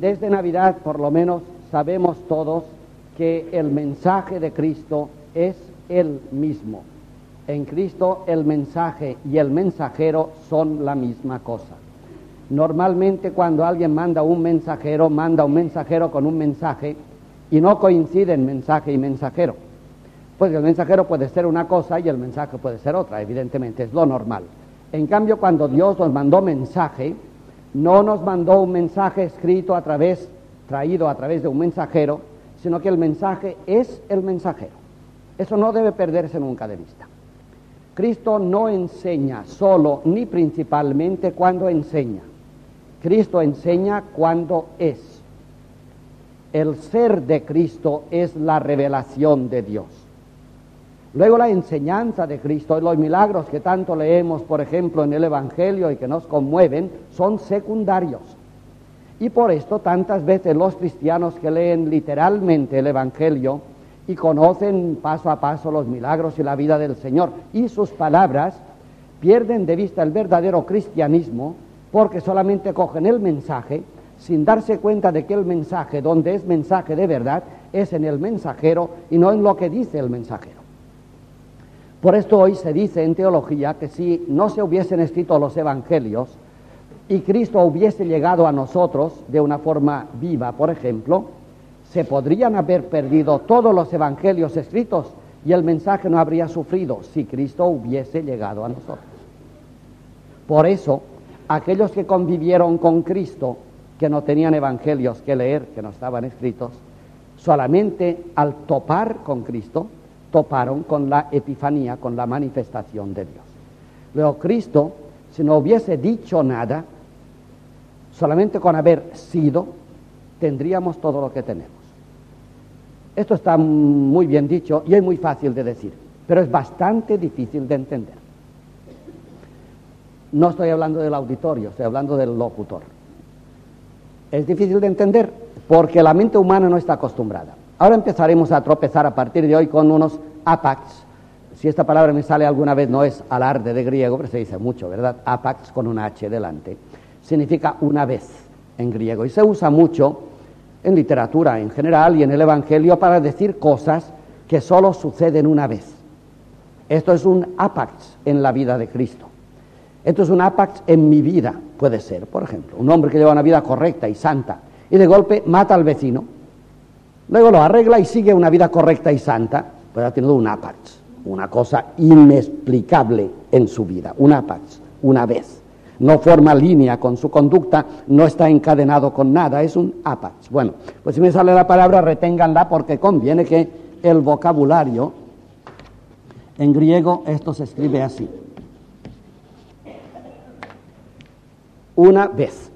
Desde Navidad, por lo menos, sabemos todos que el mensaje de Cristo es el mismo. En Cristo el mensaje y el mensajero son la misma cosa. Normalmente cuando alguien manda un mensajero, manda un mensajero con un mensaje y no coinciden mensaje y mensajero. Pues el mensajero puede ser una cosa y el mensaje puede ser otra, evidentemente, es lo normal. En cambio, cuando Dios nos mandó mensaje, no nos mandó un mensaje escrito a través, traído a través de un mensajero, sino que el mensaje es el mensajero. Eso no debe perderse nunca de vista. Cristo no enseña solo ni principalmente cuando enseña. Cristo enseña cuando es. El ser de Cristo es la revelación de Dios. Luego la enseñanza de Cristo y los milagros que tanto leemos, por ejemplo, en el Evangelio y que nos conmueven, son secundarios. Y por esto tantas veces los cristianos que leen literalmente el Evangelio y conocen paso a paso los milagros y la vida del Señor y sus palabras, pierden de vista el verdadero cristianismo porque solamente cogen el mensaje sin darse cuenta de que el mensaje, donde es mensaje de verdad, es en el mensajero y no en lo que dice el mensajero. Por esto hoy se dice en teología que si no se hubiesen escrito los evangelios y Cristo hubiese llegado a nosotros de una forma viva, por ejemplo, se podrían haber perdido todos los evangelios escritos y el mensaje no habría sufrido si Cristo hubiese llegado a nosotros. Por eso, aquellos que convivieron con Cristo, que no tenían evangelios que leer, que no estaban escritos, solamente al topar con Cristo, toparon con la epifanía, con la manifestación de Dios. Luego Cristo, si no hubiese dicho nada, solamente con haber sido, tendríamos todo lo que tenemos. Esto está muy bien dicho y es muy fácil de decir, pero es bastante difícil de entender. No estoy hablando del auditorio, estoy hablando del locutor. Es difícil de entender porque la mente humana no está acostumbrada. Ahora empezaremos a tropezar a partir de hoy con unos apax. Si esta palabra me sale alguna vez, no es alarde de griego, pero se dice mucho, ¿verdad? Apax con una H delante. Significa una vez en griego. Y se usa mucho en literatura en general y en el Evangelio para decir cosas que solo suceden una vez. Esto es un apax en la vida de Cristo. Esto es un apax en mi vida, puede ser, por ejemplo, un hombre que lleva una vida correcta y santa y de golpe mata al vecino Luego lo arregla y sigue una vida correcta y santa, pues ha tenido un apax, una cosa inexplicable en su vida, un apax, una vez. No forma línea con su conducta, no está encadenado con nada, es un apax. Bueno, pues si me sale la palabra, reténganla porque conviene que el vocabulario, en griego esto se escribe así. Una vez.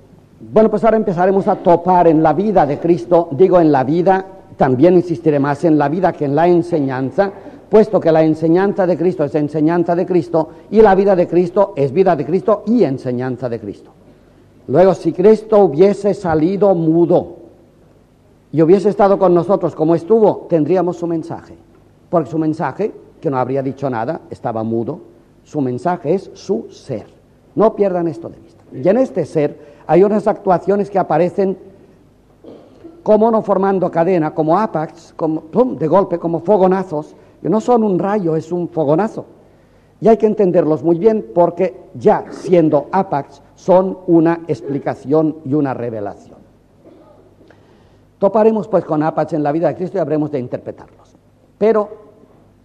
Bueno, pues ahora empezaremos a topar en la vida de Cristo, digo en la vida también insistiré más en la vida que en la enseñanza, puesto que la enseñanza de Cristo es enseñanza de Cristo y la vida de Cristo es vida de Cristo y enseñanza de Cristo. Luego, si Cristo hubiese salido mudo y hubiese estado con nosotros como estuvo, tendríamos su mensaje, porque su mensaje, que no habría dicho nada, estaba mudo, su mensaje es su ser. No pierdan esto de vista. Y en este ser hay unas actuaciones que aparecen como no formando cadena, como apax, como, de golpe, como fogonazos, que no son un rayo, es un fogonazo. Y hay que entenderlos muy bien porque ya siendo apax son una explicación y una revelación. Toparemos pues con apax en la vida de Cristo y habremos de interpretarlos. Pero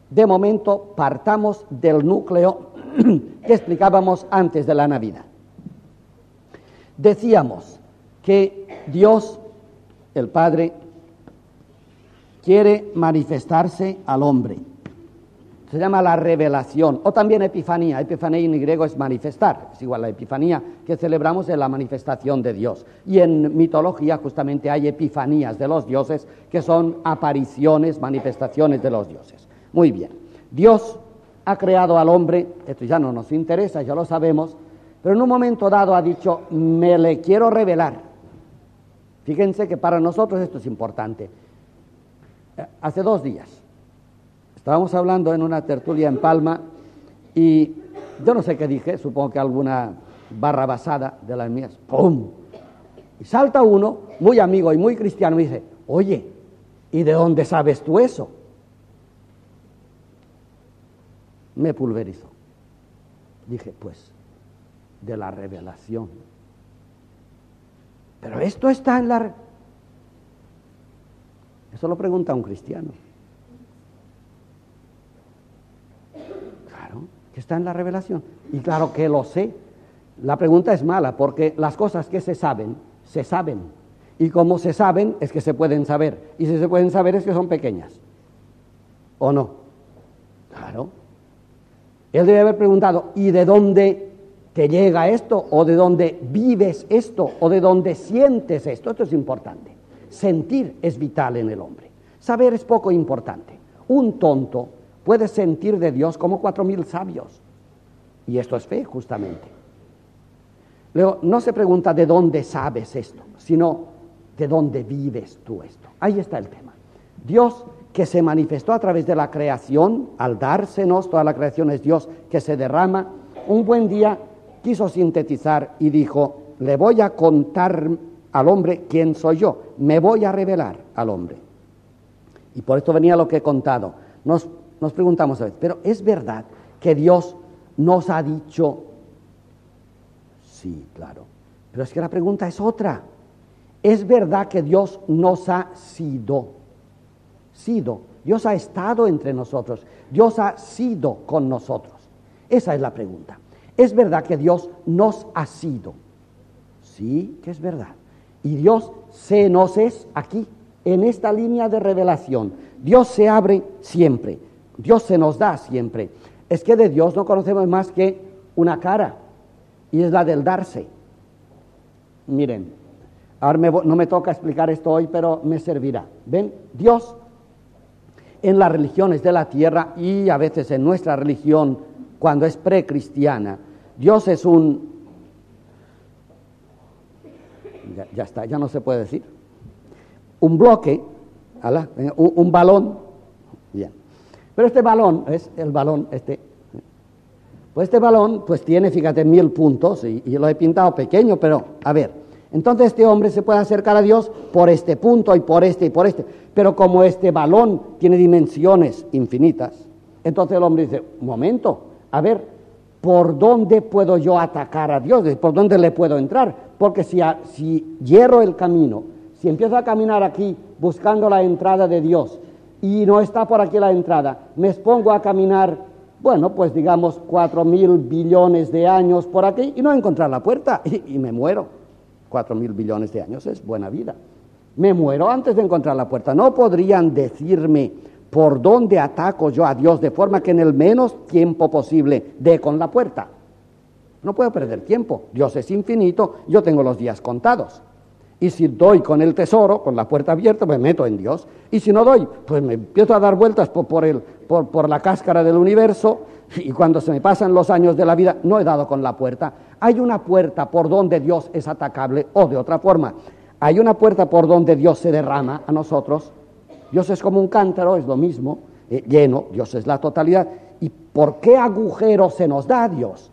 de momento partamos del núcleo que explicábamos antes de la Navidad. Decíamos que Dios el Padre quiere manifestarse al hombre. Se llama la revelación, o también epifanía. Epifanía en griego es manifestar, es igual la epifanía que celebramos en la manifestación de Dios. Y en mitología justamente hay epifanías de los dioses, que son apariciones, manifestaciones de los dioses. Muy bien, Dios ha creado al hombre, esto ya no nos interesa, ya lo sabemos, pero en un momento dado ha dicho, me le quiero revelar. Fíjense que para nosotros esto es importante. Eh, hace dos días estábamos hablando en una tertulia en Palma y yo no sé qué dije, supongo que alguna barra basada de las mías, ¡pum! Y salta uno, muy amigo y muy cristiano, y dice, oye, ¿y de dónde sabes tú eso? Me pulverizó. Dije, pues, de la revelación. Pero esto está en la... Eso lo pregunta un cristiano. Claro, que está en la revelación. Y claro que lo sé. La pregunta es mala porque las cosas que se saben, se saben. Y como se saben, es que se pueden saber. Y si se pueden saber, es que son pequeñas. ¿O no? Claro. Él debe haber preguntado, ¿y de dónde te llega esto? ¿O de dónde vives esto? ¿O de dónde sientes esto? Esto es importante. Sentir es vital en el hombre. Saber es poco importante. Un tonto puede sentir de Dios como cuatro mil sabios. Y esto es fe, justamente. Luego, no se pregunta de dónde sabes esto, sino de dónde vives tú esto. Ahí está el tema. Dios que se manifestó a través de la creación, al dársenos, toda la creación es Dios que se derrama, un buen día quiso sintetizar y dijo, le voy a contar al hombre quién soy yo, me voy a revelar al hombre. Y por esto venía lo que he contado. Nos, nos preguntamos a veces, pero ¿es verdad que Dios nos ha dicho? Sí, claro. Pero es que la pregunta es otra. ¿Es verdad que Dios nos ha sido? Sido. Dios ha estado entre nosotros. Dios ha sido con nosotros. Esa es la pregunta. ¿Es verdad que Dios nos ha sido? Sí, que es verdad. Y Dios se nos es aquí, en esta línea de revelación. Dios se abre siempre. Dios se nos da siempre. Es que de Dios no conocemos más que una cara, y es la del darse. Miren, ahora no me toca explicar esto hoy, pero me servirá. ¿Ven? Dios en las religiones de la tierra y a veces en nuestra religión, cuando es precristiana, Dios es un ya, está, ya no se puede decir. Un bloque, eh, un, balón, bien. Pero este balón, es el balón, este, pues este balón, pues tiene, fíjate, mil puntos, y, y, lo he pintado pequeño, pero a ver, entonces este hombre se puede acercar a Dios por este punto y por este y por este, pero como este balón tiene dimensiones infinitas, entonces el hombre dice, un momento, a ver, ¿por dónde puedo yo atacar a Dios? ¿Por dónde le puedo entrar? Porque si, si hierro el camino, si empiezo a caminar aquí buscando la entrada de Dios y no está por aquí la entrada, me expongo a caminar, bueno, pues digamos cuatro mil billones de años por aquí y no encontrar la puerta y, me muero. Cuatro mil billones de años es buena vida. Me muero antes de encontrar la puerta. No podrían decirme por dónde ataco yo a Dios de forma que en el menos tiempo posible dé con la puerta. No puedo perder tiempo. Dios es infinito, yo tengo los días contados. Y si doy con el tesoro, con la puerta abierta, me meto en Dios. Y si no doy, pues me empiezo a dar vueltas por, el, por, por la cáscara del universo y cuando se me pasan los años de la vida, no he dado con la puerta. Hay una puerta por donde Dios es atacable o de otra forma. Hay una puerta por donde Dios se derrama a nosotros. Dios es como un cántaro, es lo mismo, eh, lleno, Dios es la totalidad. ¿Y por qué agujero se nos da Dios?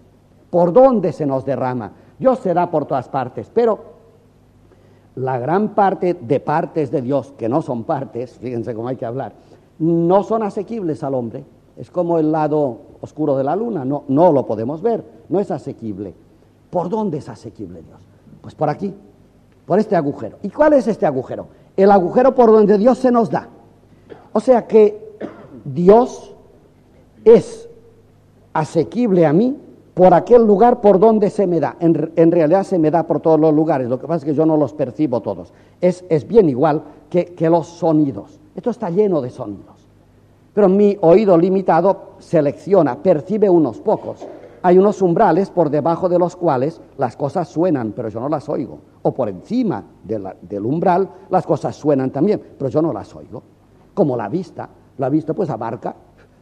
por dónde se nos derrama. Dios se da por todas partes, pero la gran parte de partes de Dios, que no son partes, fíjense cómo hay que hablar, no son asequibles al hombre. Es como el lado oscuro de la luna, no, no lo podemos ver, no es asequible. ¿Por dónde es asequible Dios? Pues por aquí, por este agujero. ¿Y cuál es este agujero? El agujero por donde Dios se nos da. O sea que Dios es asequible a mí por aquel lugar por donde se me da. En, realidad se me da por todos los lugares, lo que pasa es que yo no los percibo todos. Es, bien igual que, que los sonidos. Esto está lleno de sonidos. Pero mi oído limitado selecciona, percibe unos pocos. Hay unos umbrales por debajo de los cuales las cosas suenan, pero yo no las oigo. O por encima del umbral las cosas suenan también, pero yo no las oigo. Como la vista. La vista pues abarca.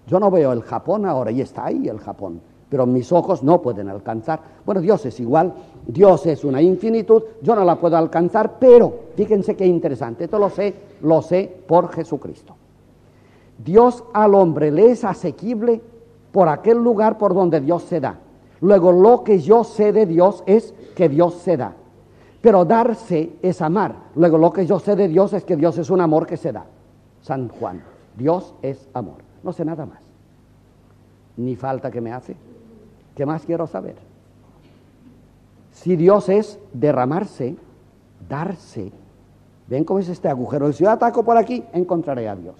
Yo no veo el Japón ahora y está ahí el Japón pero mis ojos no pueden alcanzar. Bueno, Dios es igual, Dios es una infinitud, yo no la puedo alcanzar, pero fíjense qué interesante, esto lo sé, lo sé por Jesucristo. Dios al hombre le es asequible por aquel lugar por donde Dios se da. Luego lo que yo sé de Dios es que Dios se da. Pero darse es amar. Luego lo que yo sé de Dios es que Dios es un amor que se da. San Juan, Dios es amor. No sé nada más. Ni falta que me hace. ¿Qué más quiero saber? Si Dios es derramarse, darse, ven cómo es este agujero. Si yo ataco por aquí, encontraré a Dios.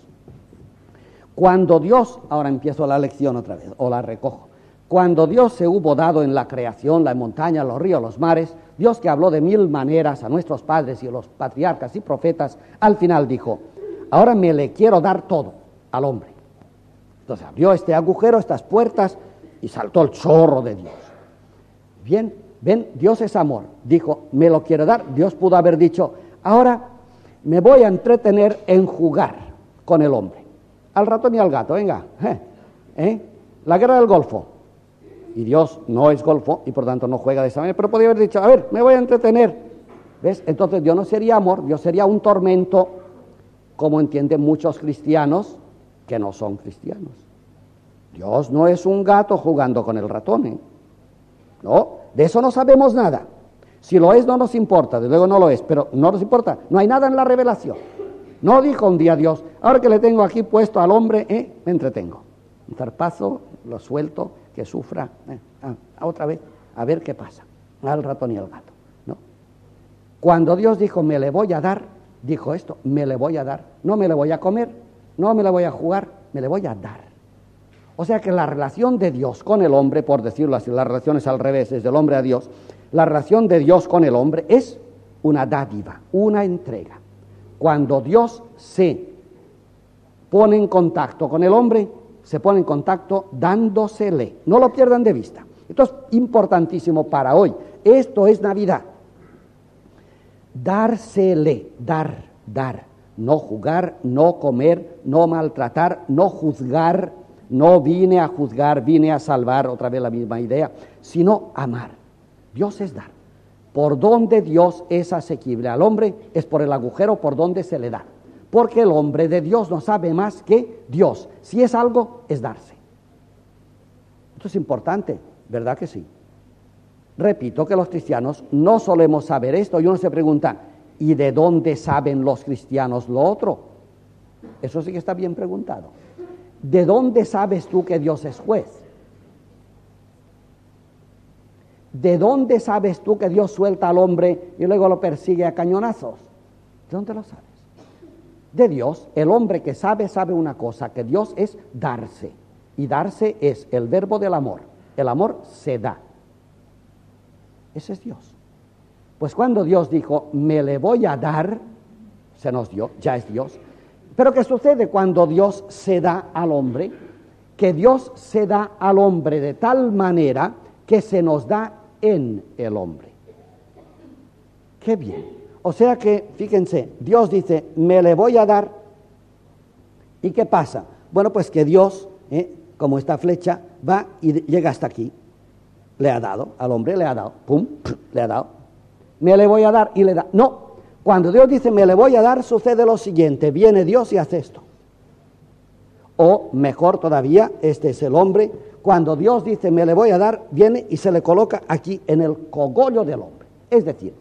Cuando Dios, ahora empiezo la lección otra vez, o la recojo. Cuando Dios se hubo dado en la creación, la montaña, los ríos, los mares, Dios que habló de mil maneras a nuestros padres y a los patriarcas y profetas, al final dijo, ahora me le quiero dar todo al hombre. Entonces abrió este agujero, estas puertas, y saltó el chorro de Dios. Bien, ven, Dios es amor. Dijo, me lo quiero dar. Dios pudo haber dicho, ahora me voy a entretener en jugar con el hombre. Al ratón y al gato, venga. ¿eh? ¿Eh? La guerra del Golfo y Dios no es golfo y por tanto no juega de esa manera, pero podría haber dicho, a ver, me voy a entretener. ¿Ves? Entonces Dios no sería amor, Dios sería un tormento, como entienden muchos cristianos que no son cristianos. Dios no es un gato jugando con el ratón. ¿eh? No, de eso no sabemos nada. Si lo es, no nos importa, desde luego no lo es, pero no nos importa, no hay nada en la revelación. No dijo un día Dios, ahora que le tengo aquí puesto al hombre, ¿eh? me entretengo. Un zarpazo, lo suelto que sufra, eh, ah, otra vez, a ver qué pasa, al ratón y al gato. ¿no? Cuando Dios dijo, me le voy a dar, dijo esto, me le voy a dar, no me le voy a comer, no me le voy a jugar, me le voy a dar. O sea que la relación de Dios con el hombre, por decirlo así, la relación es al revés, es del hombre a Dios, la relación de Dios con el hombre es una dádiva, una entrega. Cuando Dios se pone en contacto con el hombre, se pone en contacto dándosele. No lo pierdan de vista. Esto es importantísimo para hoy. Esto es Navidad. Dársele, dar, dar. No jugar, no comer, no maltratar, no juzgar. No vine a juzgar, vine a salvar, otra vez la misma idea, sino amar. Dios es dar. Por donde Dios es asequible al hombre es por el agujero por donde se le da porque el hombre de Dios no sabe más que Dios. Si es algo, es darse. Esto es importante, ¿verdad que sí? Repito que los cristianos no solemos saber esto y uno se pregunta, ¿y de dónde saben los cristianos lo otro? Eso sí que está bien preguntado. ¿De dónde sabes tú que Dios es juez? ¿De dónde sabes tú que Dios suelta al hombre y luego lo persigue a cañonazos? ¿De dónde lo sabes? de Dios, el hombre que sabe, sabe una cosa, que Dios es darse. Y darse es el verbo del amor. El amor se da. Ese es Dios. Pues cuando Dios dijo, me le voy a dar, se nos dio, ya es Dios. Pero ¿qué sucede cuando Dios se da al hombre? Que Dios se da al hombre de tal manera que se nos da en el hombre. Qué bien. O sea que, fíjense, Dios dice, me le voy a dar. ¿Y qué pasa? Bueno, pues que Dios, ¿eh? como esta flecha, va y llega hasta aquí. Le ha dado, al hombre le ha dado, pum, le ha dado. Me le voy a dar y le da. No, cuando Dios dice me le voy a dar, sucede lo siguiente, viene Dios y hace esto. O mejor todavía, este es el hombre, cuando Dios dice me le voy a dar, viene y se le coloca aquí en el cogollo del hombre. Es decir,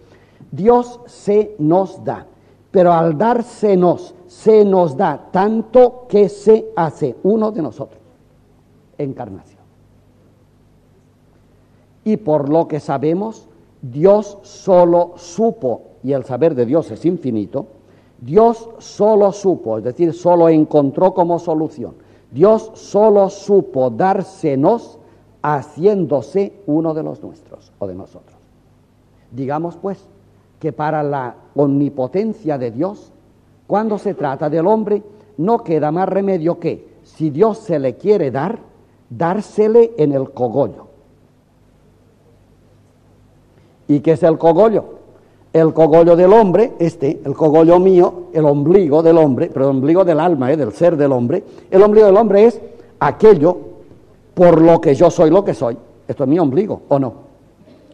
Dios se nos da, pero al dársenos, se nos da tanto que se hace uno de nosotros. Encarnación. Y por lo que sabemos, Dios solo supo, y el saber de Dios es infinito, Dios solo supo, es decir, solo encontró como solución. Dios solo supo dársenos haciéndose uno de los nuestros o de nosotros. Digamos pues, que para la omnipotencia de Dios, cuando se trata del hombre, no queda más remedio que, si Dios se le quiere dar, dársele en el cogollo. ¿Y qué es el cogollo? El cogollo del hombre, este, el cogollo mío, el ombligo del hombre, pero el ombligo del alma, eh, del ser del hombre, el ombligo del hombre es aquello por lo que yo soy lo que soy. Esto es mi ombligo, ¿o no?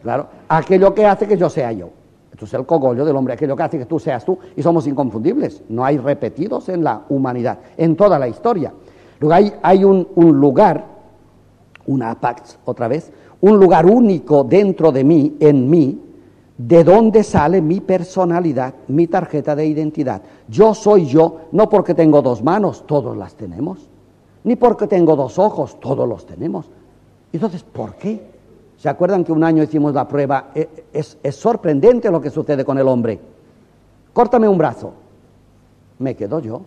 Claro, aquello que hace que yo sea yo. Esto es el cogollo del hombre, aquello que hace que tú seas tú, y somos inconfundibles. No hay repetidos en la humanidad, en toda la historia. Luego hay, un, lugar, una pax otra vez, un lugar único dentro de mí, en mí, ¿De dónde sale mi personalidad, mi tarjeta de identidad? Yo soy yo, no porque tengo dos manos, todos las tenemos, ni porque tengo dos ojos, todos los tenemos. Entonces, ¿por qué? ¿Se acuerdan que un año hicimos la prueba? Eh, es, es sorprendente lo que sucede con el hombre. Córtame un brazo, me quedo yo.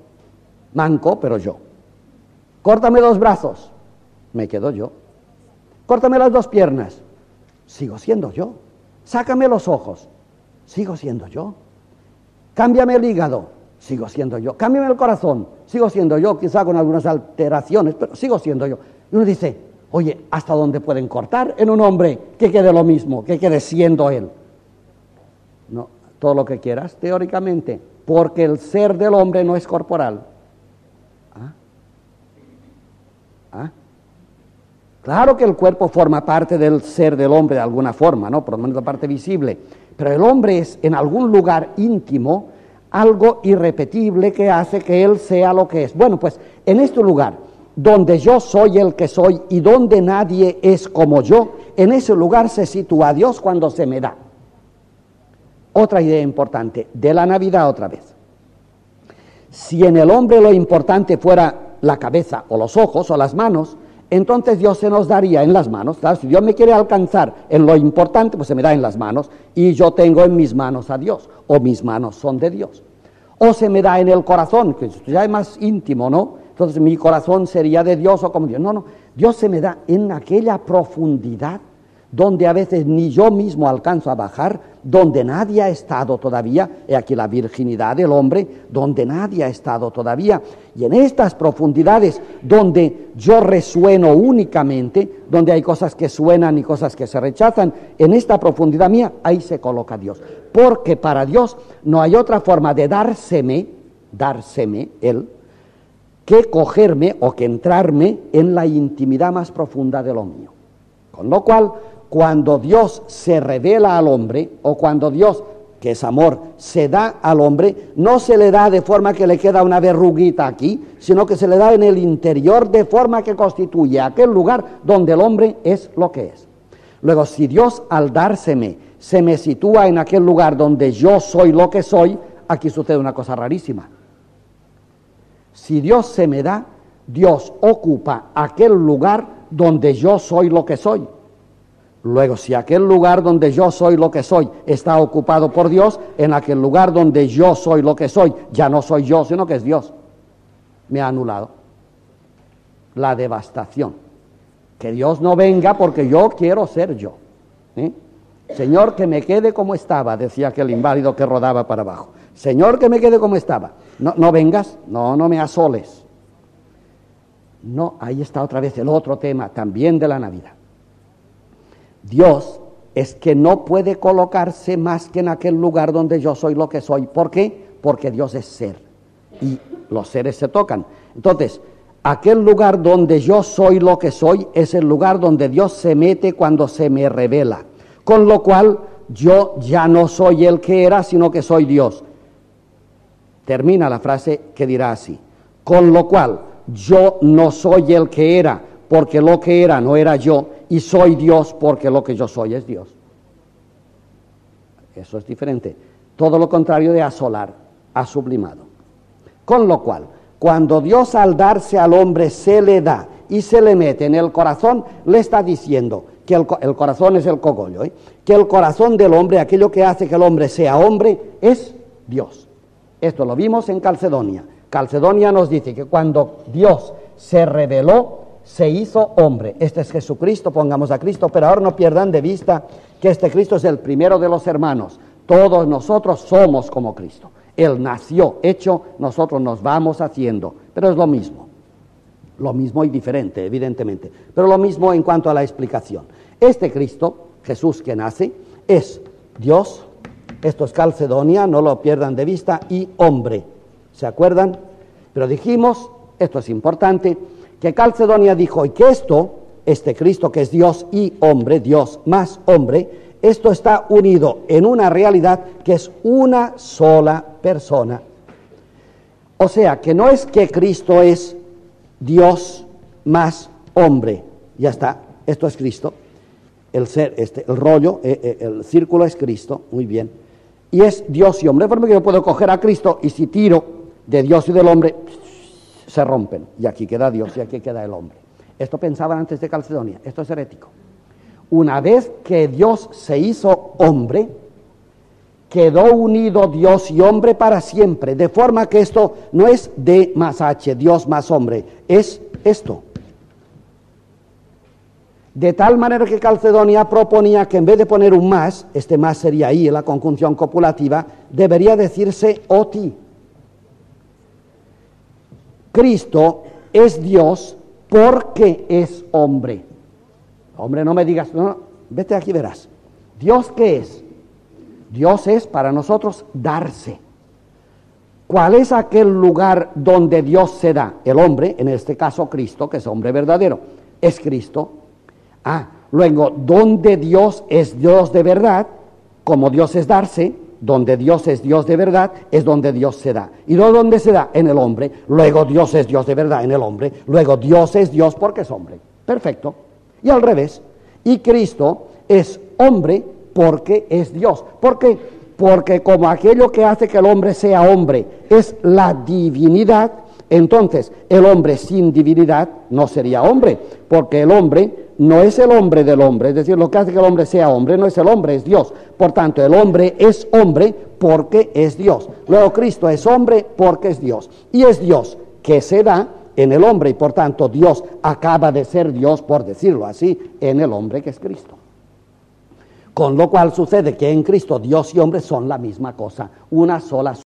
Manco, pero yo. Córtame dos brazos, me quedo yo. Córtame las dos piernas, sigo siendo yo. Sácame los ojos, sigo siendo yo. Cámbiame el hígado, sigo siendo yo. Cámbiame el corazón, sigo siendo yo, quizá con algunas alteraciones, pero sigo siendo yo. Y uno dice, oye, ¿hasta dónde pueden cortar en un hombre que quede lo mismo, que quede siendo él? No, todo lo que quieras, teóricamente, porque el ser del hombre no es corporal. ¿Ah? ¿Ah? Claro que el cuerpo forma parte del ser del hombre de alguna forma, ¿no? Por lo menos la parte visible. Pero el hombre es en algún lugar íntimo algo irrepetible que hace que él sea lo que es. Bueno, pues en este lugar, donde yo soy el que soy y donde nadie es como yo, en ese lugar se sitúa Dios cuando se me da. Otra idea importante, de la Navidad otra vez. Si en el hombre lo importante fuera la cabeza o los ojos o las manos, entonces Dios se nos daría en las manos. si Dios me quiere alcanzar en lo importante, pues se me da en las manos y yo tengo en mis manos a Dios, o mis manos son de Dios. O se me da en el corazón, que ya es más íntimo, ¿no? Entonces mi corazón sería de Dios o como Dios. No, no, Dios se me da en aquella profundidad donde a veces ni yo mismo alcanzo a bajar, donde nadie ha estado todavía, he aquí la virginidad del hombre, donde nadie ha estado todavía, y en estas profundidades donde yo resueno únicamente, donde hay cosas que suenan y cosas que se rechazan, en esta profundidad mía, ahí se coloca Dios, porque para Dios no hay otra forma de dárseme, dárseme Él, que cogerme o que entrarme en la intimidad más profunda de lo mío. Con lo cual, cuando Dios se revela al hombre o cuando Dios, que es amor, se da al hombre, no se le da de forma que le queda una verruguita aquí, sino que se le da en el interior de forma que constituye aquel lugar donde el hombre es lo que es. Luego, si Dios al dárseme se me sitúa en aquel lugar donde yo soy lo que soy, aquí sucede una cosa rarísima. Si Dios se me da, Dios ocupa aquel lugar donde yo soy lo que soy. Luego, si aquel lugar donde yo soy lo que soy está ocupado por Dios, en aquel lugar donde yo soy lo que soy, ya no soy yo, sino que es Dios. Me ha anulado. La devastación. Que Dios no venga porque yo quiero ser yo. ¿eh? Señor, que me quede como estaba, decía aquel inválido que rodaba para abajo. Señor, que me quede como estaba. No, no vengas, no, no me asoles. No, ahí está otra vez el otro tema, también de la Navidad. Dios es que no puede colocarse más que en aquel lugar donde yo soy lo que soy. ¿Por qué? Porque Dios es ser y los seres se tocan. Entonces, aquel lugar donde yo soy lo que soy es el lugar donde Dios se mete cuando se me revela. Con lo cual, yo ya no soy el que era, sino que soy Dios. Termina la frase que dirá así. Con lo cual, yo no soy el que era, porque lo que era no era yo, y soy Dios porque lo que yo soy es Dios. Eso es diferente. Todo lo contrario de asolar, ha sublimado. Con lo cual, cuando Dios al darse al hombre se le da y se le mete en el corazón, le está diciendo que el, corazón es el cogollo, ¿eh? que el corazón del hombre, aquello que hace que el hombre sea hombre, es Dios. Esto lo vimos en Calcedonia. Calcedonia nos dice que cuando Dios se reveló, se hizo hombre. Este es Jesucristo, pongamos a Cristo, pero ahora no pierdan de vista que este Cristo es el primero de los hermanos. Todos nosotros somos como Cristo. Él nació hecho, nosotros nos vamos haciendo, pero es lo mismo. Lo mismo y diferente, evidentemente, pero lo mismo en cuanto a la explicación. Este Cristo, Jesús que nace, es Dios, esto es Calcedonia, no lo pierdan de vista, y hombre. ¿Se acuerdan? Pero dijimos, esto es importante, que Calcedonia dijo, y que esto, este Cristo que es Dios y hombre, Dios más hombre, esto está unido en una realidad que es una sola persona. O sea, que no es que Cristo es Dios más hombre, ya está, esto es Cristo. el ser, este, el rollo, eh, eh, el círculo es Cristo, muy bien, y es Dios y hombre, de forma que yo puedo coger a Cristo y si tiro de Dios y del hombre, se rompen, y aquí queda Dios y aquí queda el hombre. Esto pensaban antes de Calcedonia, esto es herético. Una vez que Dios se hizo hombre, quedó unido Dios y hombre para siempre, de forma que esto no es D más H, Dios más hombre, es esto. De tal manera que Calcedonia proponía que en vez de poner un más, este más sería ahí la conjunción copulativa, debería decirse oti. Cristo es Dios porque es hombre. Hombre, no me digas, no, vete aquí verás. ¿Dios qué es? Dios es para nosotros darse. ¿Cuál es aquel lugar donde Dios se da? El hombre, en este caso Cristo, que es hombre verdadero, es Cristo. Ah, luego, donde Dios es Dios de verdad, como Dios es darse, donde Dios es Dios de verdad, es donde Dios se da. ¿Y no donde se da? En el hombre. Luego Dios es Dios de verdad en el hombre. Luego Dios es Dios porque es hombre. Perfecto. Y al revés. Y Cristo es hombre porque es Dios. ¿Por qué? Porque como aquello que hace que el hombre sea hombre es la divinidad, entonces el hombre sin divinidad no sería hombre, porque el hombre no es el hombre del hombre, es decir, lo que hace que el hombre sea hombre no es el hombre, es Dios. Por tanto, el hombre es hombre porque es Dios. Luego Cristo es hombre porque es Dios. Y es Dios que se da en el hombre y por tanto Dios acaba de ser Dios, por decirlo así, en el hombre que es Cristo. Con lo cual sucede que en Cristo Dios y hombre son la misma cosa, una sola